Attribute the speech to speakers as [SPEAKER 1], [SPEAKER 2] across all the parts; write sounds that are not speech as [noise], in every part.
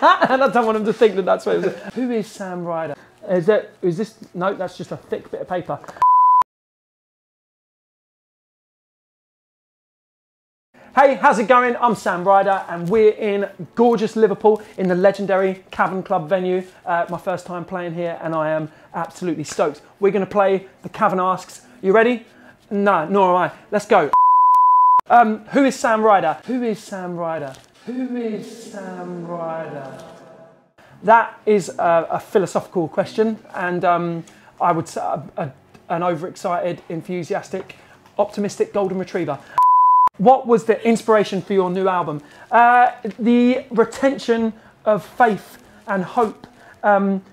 [SPEAKER 1] [laughs] and I don't want them to think that that's what it was. Who is Sam Ryder? Is that is this? No, that's just a thick bit of paper. Hey, how's it going? I'm Sam Ryder, and we're in gorgeous Liverpool in the legendary Cavern Club venue. Uh, my first time playing here, and I am absolutely stoked. We're going to play the Cavern Asks. You ready? No, nor am I. Let's go. Um, who is Sam Ryder? Who is Sam Ryder? Who is Sam Ryder? That is a, a philosophical question, and um, I would say a, a, an overexcited, enthusiastic, optimistic golden retriever. What was the inspiration for your new album? Uh, the retention of faith and hope. Um,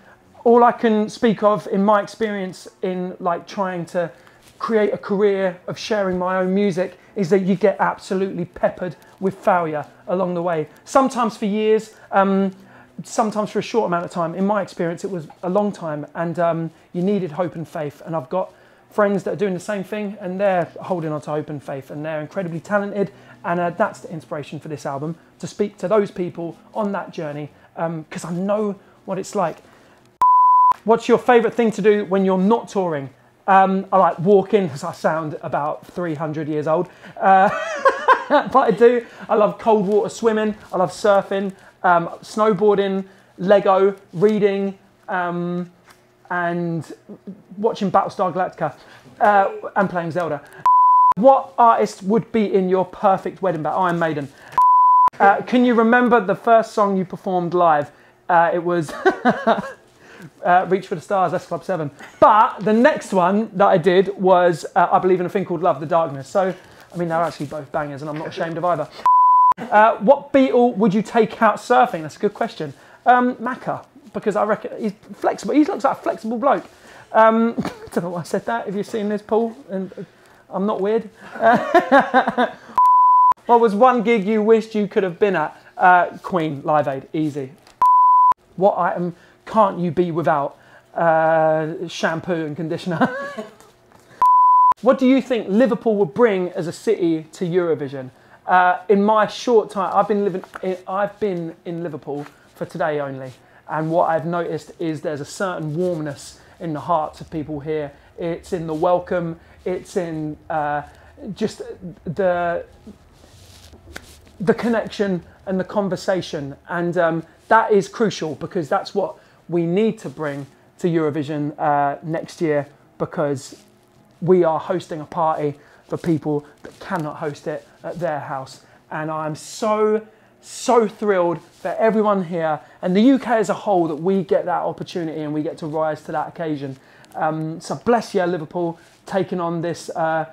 [SPEAKER 1] all I can speak of in my experience in like trying to create a career of sharing my own music is that you get absolutely peppered with failure along the way. Sometimes for years, um, sometimes for a short amount of time. In my experience, it was a long time, and um, you needed hope and faith. And I've got friends that are doing the same thing and they're holding on to hope and faith and they're incredibly talented and uh, that's the inspiration for this album to speak to those people on that journey because um, I know what it's like. What's your favourite thing to do when you're not touring? Um, I like walking because I sound about 300 years old. Uh, [laughs] but I do. I love cold water swimming. I love surfing, um, snowboarding, Lego, reading. Um, and watching Battlestar Galactica uh, and playing Zelda. What artist would be in your perfect wedding band? Iron Maiden. Uh, can you remember the first song you performed live? Uh, it was [laughs] uh, Reach for the Stars, S Club 7. But the next one that I did was uh, I Believe in a Thing Called Love, The Darkness. So, I mean, they're actually both bangers and I'm not ashamed of either. Uh, what Beatle would you take out surfing? That's a good question. Um, Macca because I reckon he's flexible. He looks like a flexible bloke. Um, [laughs] I don't know why I said that. Have you seen this, Paul? And uh, I'm not weird. [laughs] what was one gig you wished you could have been at? Uh, Queen Live Aid, easy. What item can't you be without? Uh, shampoo and conditioner. [laughs] what do you think Liverpool would bring as a city to Eurovision? Uh, in my short time, I've been living. In, I've been in Liverpool for today only. And what I've noticed is there's a certain warmness in the hearts of people here. It's in the welcome, it's in uh, just the, the connection and the conversation. And um, that is crucial because that's what we need to bring to Eurovision uh, next year because we are hosting a party for people that cannot host it at their house. And I'm so so thrilled for everyone here and the UK as a whole that we get that opportunity and we get to rise to that occasion. Um, so bless you, Liverpool, taking on this uh,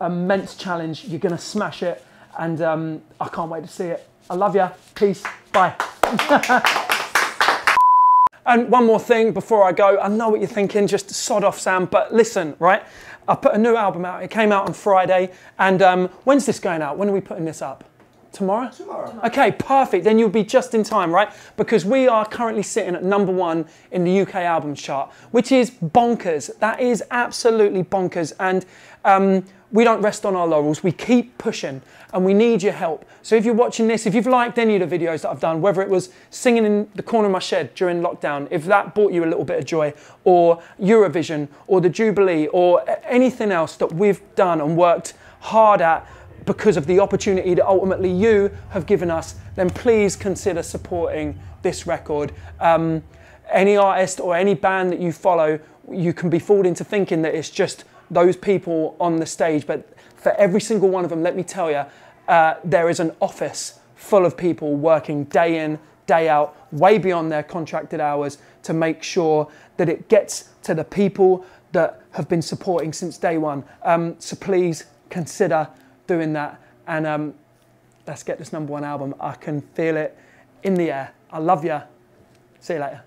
[SPEAKER 1] immense challenge. You're going to smash it, and um, I can't wait to see it. I love you. Peace. Bye. [laughs] and one more thing before I go. I know what you're thinking, just sod off, Sam, but listen, right? I put a new album out. It came out on Friday, and um, when's this going out? When are we putting this up? Tomorrow?
[SPEAKER 2] Tomorrow.
[SPEAKER 1] Okay, perfect. Then you'll be just in time, right? Because we are currently sitting at number one in the UK albums chart, which is bonkers. That is absolutely bonkers. And um, we don't rest on our laurels. We keep pushing and we need your help. So if you're watching this, if you've liked any of the videos that I've done, whether it was singing in the corner of my shed during lockdown, if that brought you a little bit of joy, or Eurovision, or the Jubilee, or anything else that we've done and worked hard at because of the opportunity that ultimately you have given us, then please consider supporting this record. Um, any artist or any band that you follow, you can be fooled into thinking that it's just those people on the stage. But for every single one of them, let me tell you, uh, there is an office full of people working day in, day out, way beyond their contracted hours to make sure that it gets to the people that have been supporting since day one. Um, so please consider doing that. And um, let's get this number one album. I can feel it in the air. I love you. See you later.